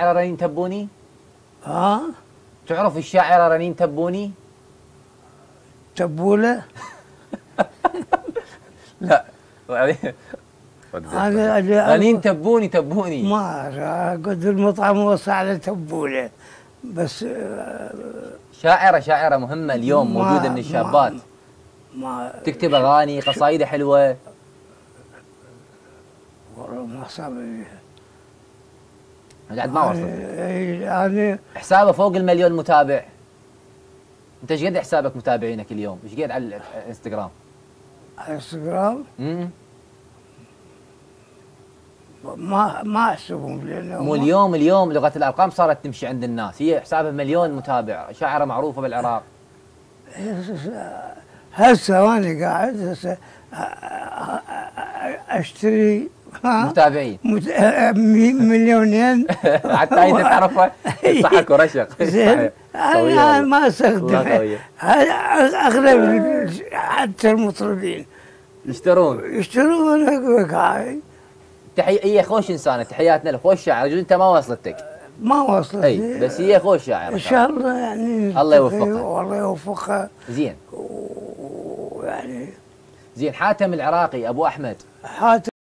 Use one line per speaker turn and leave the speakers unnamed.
الشاعرة رنين تبوني؟
ها
تعرف الشاعرة رنين تبوني؟
تبوله؟
لا. رنين تبوني تبوني.
ما قلت المطعم وصى على تبوله. بس آه،
شاعرة شاعرة مهمة اليوم موجودة من الشابات.
ما
تكتب أغاني قصايد حلوة.
والله ما صار
بعد ما وصلت
يعني
حسابه فوق المليون متابع. أنت إيش قد حسابك متابعينك اليوم؟ إيش قد على الإنستغرام؟
على الإنستغرام؟
امم
ما ما أحسبهم لأنه
مو اليوم اليوم لغة الأرقام صارت تمشي عند الناس. هي حسابها مليون متابع شاعرة معروفة بالعراق.
هسه وأنا قاعد هسه أشتري
متابعين.
مت... مليونين.
حتى انت تعرفها صحك ورشق.
زين.
أنا
ما استخدم أغلب حتى المطربين.
يشترون.
يشترون. هاي
تحية هي خوش إنسانة. تحياتنا له خوش شاعر. أنت ما وصلتك
ما وصلت
أي بس هي خوش شاعر.
إن شاء الله يعني
الله يوفقها.
والله يوفقها.
زين.
ويعني
زين. حاتم العراقي أبو أحمد.
حاتم